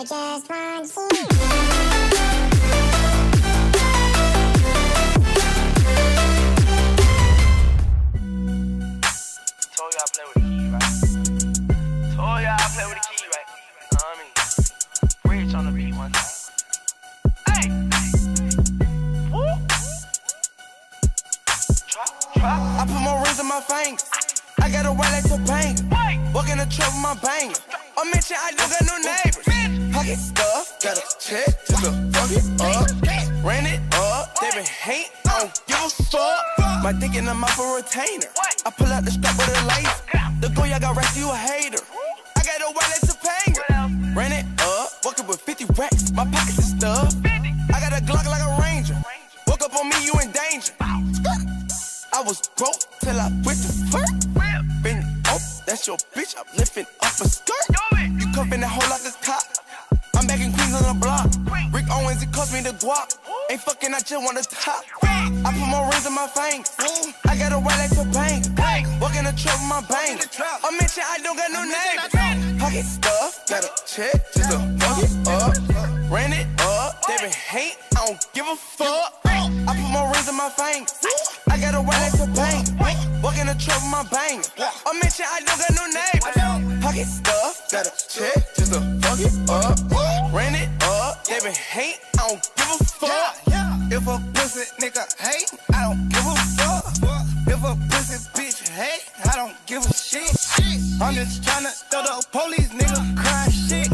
I just want you. Told y'all play with the key, right? Told y'all play with the key, right? Know what I mean? Rich on the beat one time. Hey! Woo! Trap, trap. I put more rings on my fingers. I got a wallet to bang. Walk in the truck with my banger. I mention I don't got no neighbors. Pocket stuff, got a check just to fuck it up. Ran it up, they been hate, I don't give a fuck. My dick in the mouth for retainer. I pull out the strap with a laser. The go y'all got rest, you a hater. I got a wallet to pay. Ran it up, walking with 50 racks. My pockets is stuffed. I got a Glock like a ranger. Woke up on me, you in danger. I was broke till I went to flirt. Been up, that's your bitch. I'm lifting up a skirt. You come in that hole like a Me the guap. Ain't fucking, I just the top. I put more rings on my fingers. I got a wallet to bang. Walk in the truck with my bang. I mention I don't got no name. Pocket stuff, got a check just to fuck it up. Ran it up, they been hate, I don't give a fuck. I put more rings on my fingers. I got a wallet to bang. Walk in the truck with my bang. I mention I don't got no name. Pocket stuff, got a check just to fuck it up. Give a shit. I'm just tryna throw the police nigga crying shit.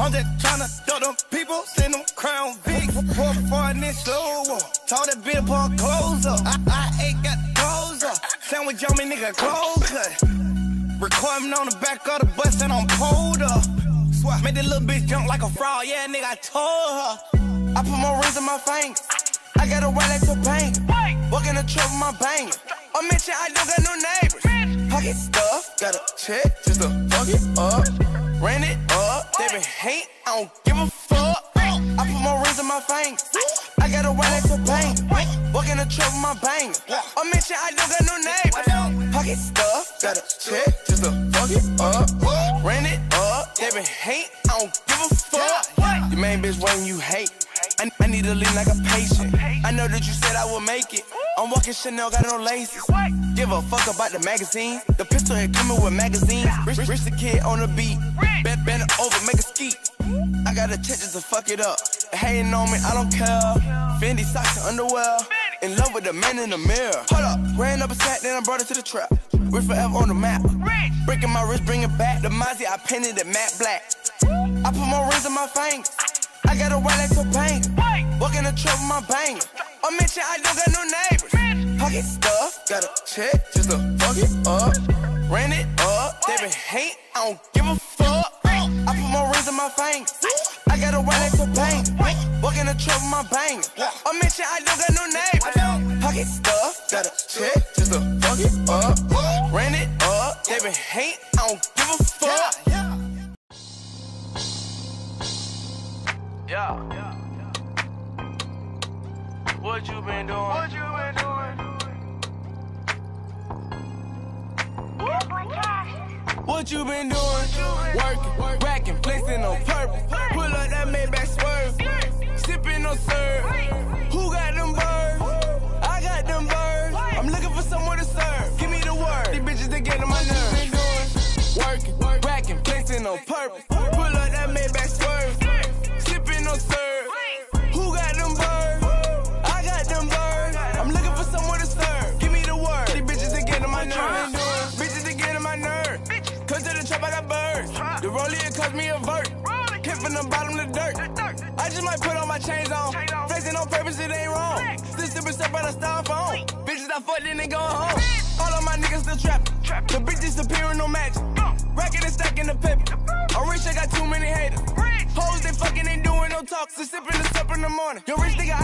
I'm just tryna throw them people, send them crown Vic. Pour for nigga slow. Told that bitch put clothes up. I, I ain't got clothes up. Sandwich on me nigga clothes cut. Record me on the back of the bus and I'm pulled up. Swear, made that little bitch jump like a frog. Yeah, nigga, I told her. I put more rings on my fingers. I got a wallet to bang. Walk in the truck with my banger. I mention I don't got no neighbors. Pocket stuff, got a check just to fuck it up. Ran it up, they been hate, I don't give a fuck. I put more rings on my fingers. I got a wallet to bang. Walk in the truck with my banger. I mention I don't got no neighbors. Pocket stuff, got a check just to fuck it up. Ran it up, they been hate, I don't give a fuck. Your main bitch when you hate. I, I need to lean like a patient. I know that you said I would make it. I'm walking Chanel, got no laces. Give a fuck about the magazine. The pistol here coming with magazines. Rich, rich the kid on the beat. Bend, bend over, make a skeet. I got a just to fuck it up. Hating on me, I don't care. Fendi socks and underwear. In love with the man in the mirror. Hold up, ran up a sack, then I brought it to the trap. We're forever on the map. Breaking my wrist, bring it back. The Mozzie, I painted it matte black. I put more rings on my fingers. I got a wallet to bang. Walk with my banger. I mention I don't got no neighbors. Pocket stuff, got a check just to fuck it up. Ran it up, they been hate, I don't give a fuck. I put more rings on my fingers. I got a wallet to bang. Walk in the with my banger. I mention I don't got no neighbors. Pocket stuff, got a check just to fuck it up. What you been doing? Working, racking, flexing on purpose. Pull up that Maybach swerve. Sipping on serve. Who got them birds? I got them birds. I'm looking for someone to serve. Give me the word. These bitches they get on my nerves. Working, racking, flexing on purpose. Rollie it cost me a vert. Hit from the bottom to dirt. I just might put all my chains on. Flexing on purpose, it ain't wrong. Still sipping stuff out of styrofoam. Bitches I fucked then they going home. All of my niggas still trapping. The bitch disappearing, no match. Racking and stacking the paper. I'm rich, I got too many haters. Hoes, they fucking ain't doing no talk. So sipping the stuff in the morning. Yo, rich nigga,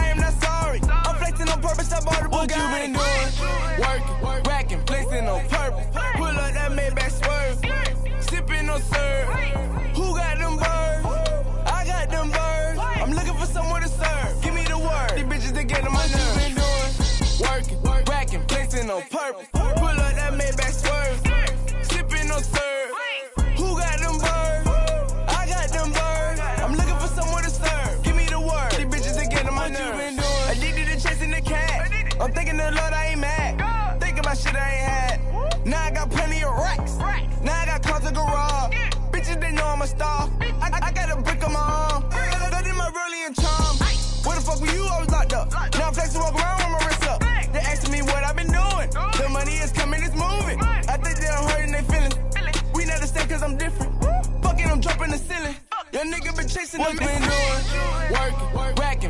chasing what the been doing? Working, racking,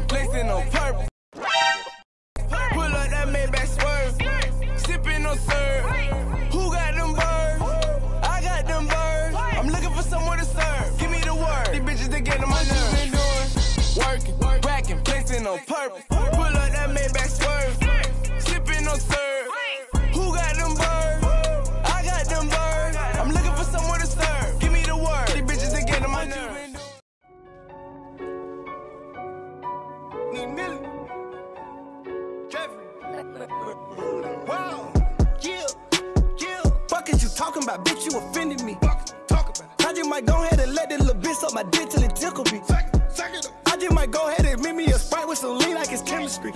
Wow. Yeah. Yeah. Fuck is you talking about, bitch? You offended me. Talk about it. I just might go ahead and let this little bitch suck my dick till it tickle me. I just might go ahead and make me a sprite with some lean like it's chemistry.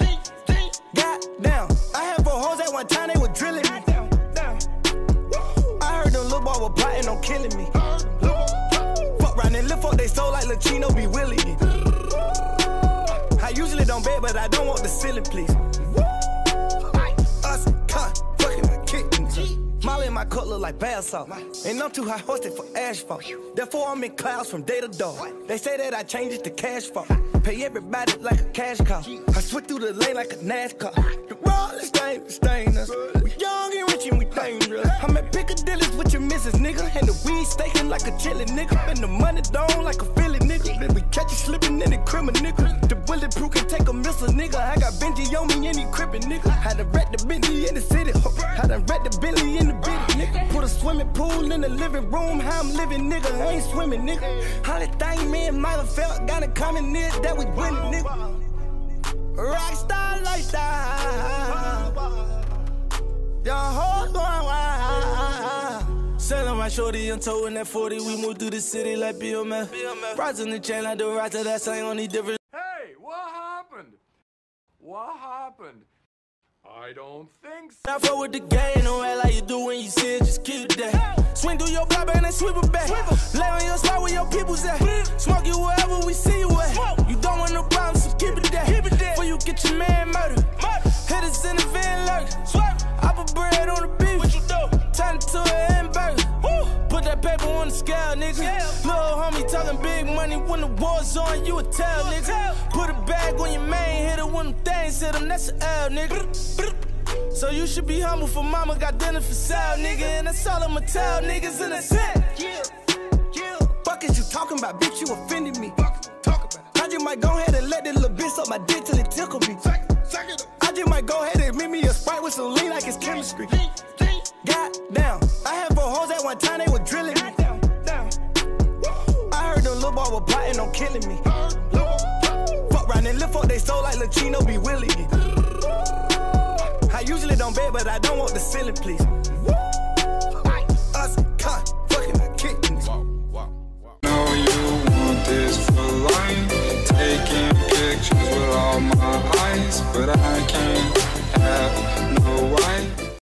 Goddamn. I had four hoes at one time, they were drilling me. I heard them little boy were plotting on killing me. Fuck round and lift up they soul like Valentino be willing me. I usually don't bet, but I don't want the ceiling, please. My cup look like bath salt. And I'm too high hosted for asphalt. Therefore, I'm in clouds from day to dawn. They say that I changed it to cash fall. Pay everybody like a cash call. I switch through the lane like a NASCAR. The roll is stain, stain us. We young and rich and we dangerous. I'm Piccadilly's with your missus, nigga. And the weed staking like a chili, nigga. And the money down like a Philly, nigga. Then we catch you slipping in the criminal, nigga. The bulletproof can take a missile, nigga. I got Benji on me and he crippin', nigga. Had to wreck the Bentley in the city. Had to wreck the Bentley in the bitty, nigga. Put a swimming pool in the living room. How I'm living, nigga. I ain't swimming, nigga. Only thing me and Michael Phelps got in common is that we winning, nigga. Rockstar lifestyle. Your whole going wild. Selling my shorty and towing that 40. We move through the city like BMF. Rising the chain like the rider. That's ain't only different. Hey, what happened? What happened? I don't think so. I fuck with the game, no way like you do when you see it, just keep that. Swing through your block and then sweep it back. Lay on your spot where your people's at. Smoke you wherever we see you at. When the war's on, you a tell, nigga. Put a bag on your main, hit it when them things hit him, that's a L, nigga. So you should be humble for mama got dinner for sale, nigga. And that's all I'ma tell niggas and that's it. Yeah, yeah. Fuck is you talking about, bitch? You offended me. Talk about it. I just might go ahead and let this little bitch suck my dick till it tickle me. I just might go ahead and make me a sprite with some lean like it's chemistry. Valentino be willing I usually don't bet, but I don't want the ceiling, please. Us, con, fucking kittens. Wow, wow, wow. Know you want this for life. Taking pictures with all my eyes, but I can't have no wife.